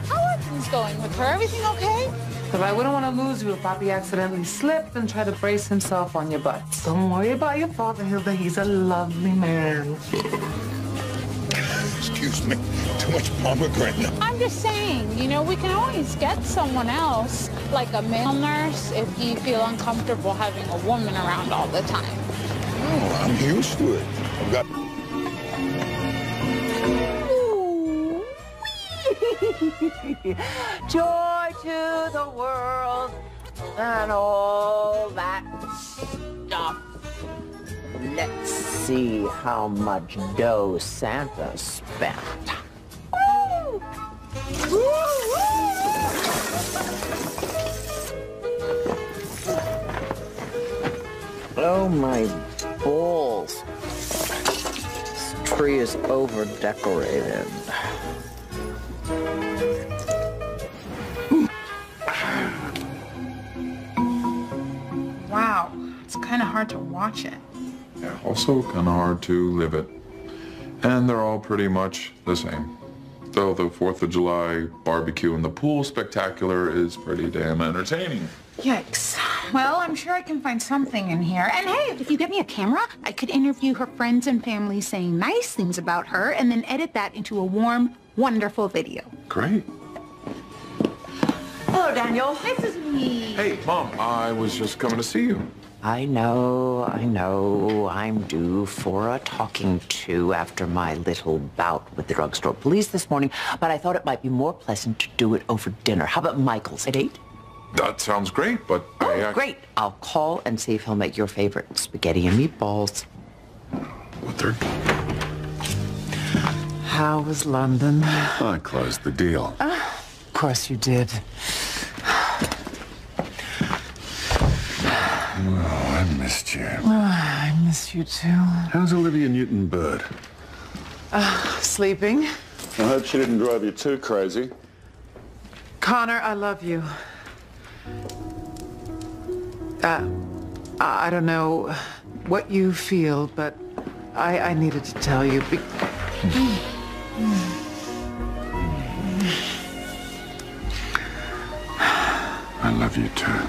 how are things going with her? Everything okay? Because I wouldn't want to lose you if Papi accidentally slipped and tried to brace himself on your butt. Don't worry about your father, Hilda. He's a lovely man. Excuse me. Too much pomegranate. I'm just saying, you know, we can always get someone else, like a male nurse, if you feel uncomfortable having a woman around all the time. Oh, I'm used to it. I've got... Joy to the world and all that stuff. Let's see how much dough Santa spent. Oh my balls. This tree is over decorated. Wow, it's kind of hard to watch it. Yeah, also kind of hard to live it. And they're all pretty much the same. Though the 4th of July barbecue in the pool spectacular is pretty damn entertaining. Yikes. Well, I'm sure I can find something in here. And hey, if you get me a camera, I could interview her friends and family saying nice things about her and then edit that into a warm, wonderful video. Great. Hello, Daniel. This is me. Hey, Mom, I was just coming to see you. I know, I know. I'm due for a talking to after my little bout with the drugstore police this morning, but I thought it might be more pleasant to do it over dinner. How about Michael's at 8? That sounds great, but I... Oh, great. I'll call and see if he'll make your favorite spaghetti and meatballs. What they're... How was London? I closed the deal. Ah, of course you did. I missed you. Oh, I miss you too. How's Olivia Newton-Bird? Uh, sleeping. I hope she didn't drive you too crazy. Connor, I love you. Uh, I don't know what you feel, but I, I needed to tell you. Be- I love you too.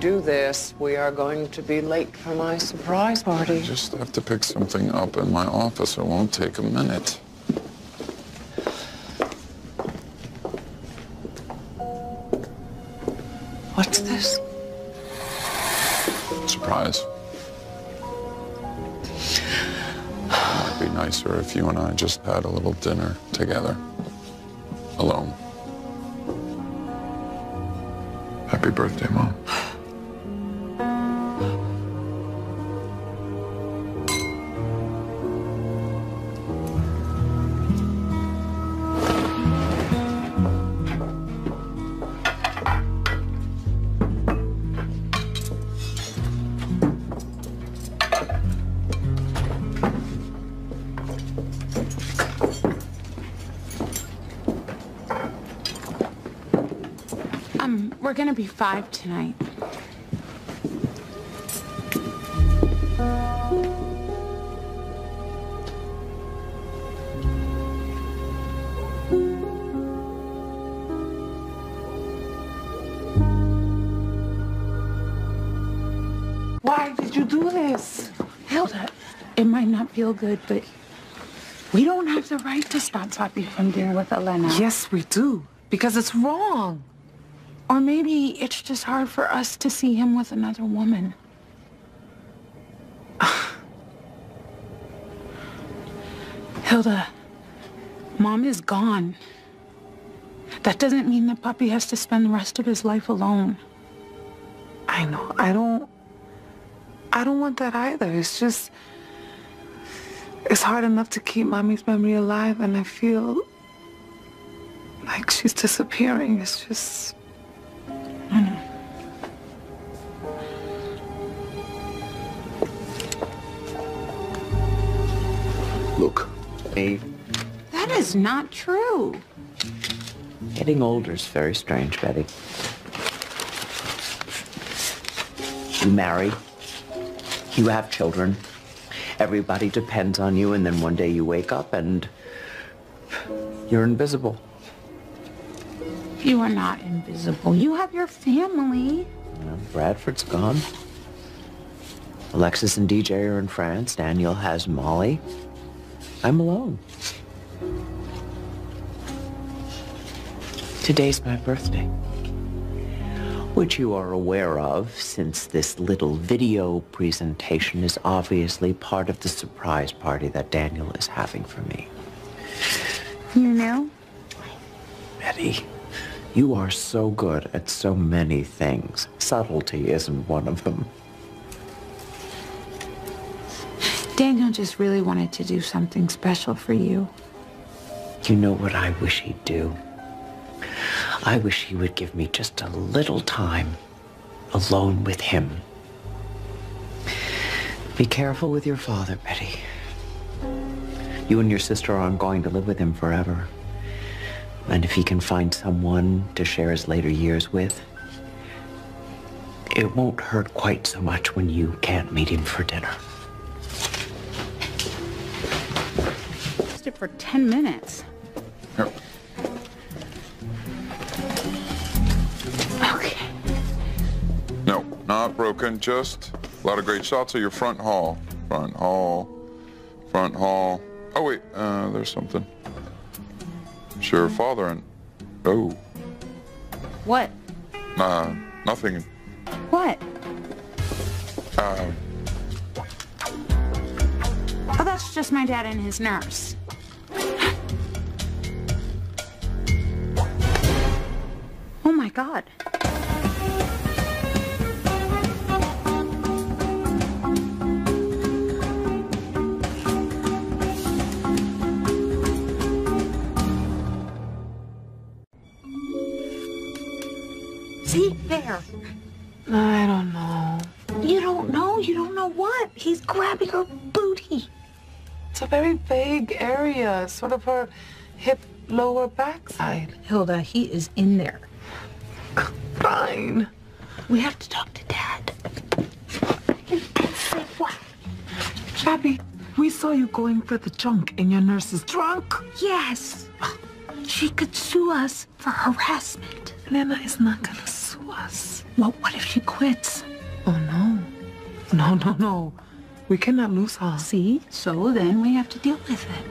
Do this, we are going to be late for my surprise party. Just have to pick something up in my office. It won't take a minute. What's this? Surprise. be nicer if you and I just had a little dinner together. Alone. Happy birthday, Mom. Five tonight. Why did you do this? Hilda, it might not feel good, but we don't have the right to stop Papi from dinner with Elena. Yes, we do. Because it's wrong. Or maybe it's just hard for us to see him with another woman. Hilda, Mom is gone. That doesn't mean that Papi has to spend the rest of his life alone. I know. I don't. I don't want that either. It's just. It's hard enough to keep mommy's memory alive, and I feel like she's disappearing. It's just. Me. That is not true. Getting older is very strange, Betty. You marry. You have children. Everybody depends on you, and then one day you wake up and you're invisible. You are not invisible. You have your family. Know, Bradford's gone. Alexis and DJ are in France. Daniel has Molly. I'm alone. Today's my birthday. Which you are aware of since this little video presentation is obviously part of the surprise party that Daniel is having for me. You know? Betty, you are so good at so many things. Subtlety isn't one of them. Daniel just really wanted to do something special for you. You know what I wish he'd do? I wish he would give me just a little time alone with him. Be careful with your father, Betty. You and your sister aren't going to live with him forever. And if he can find someone to share his later years with, it won't hurt quite so much when you can't meet him for dinner. It for 10 minutes. Here. Okay. No, not broken. Just a lot of great shots of your front hall. Front hall. Front hall. Oh, wait. Uh, there's something. It's your father and... Oh. What? Uh, nothing. What? Uh, Oh, that's just my dad and his nurse. My god. See, there. I don't know. You don't know? You don't know what? He's grabbing her booty. It's a very vague area, sort of her hip lower backside. Hilda, he is in there. Fine. We have to talk to Dad. Say what? Bobby, we saw you going for the junk in your nurse's trunk. Yes. She could sue us for harassment. Lena is not gonna sue us. Well, what if she quits? Oh no. No, no, no. We cannot lose her. See? So then we have to deal with it.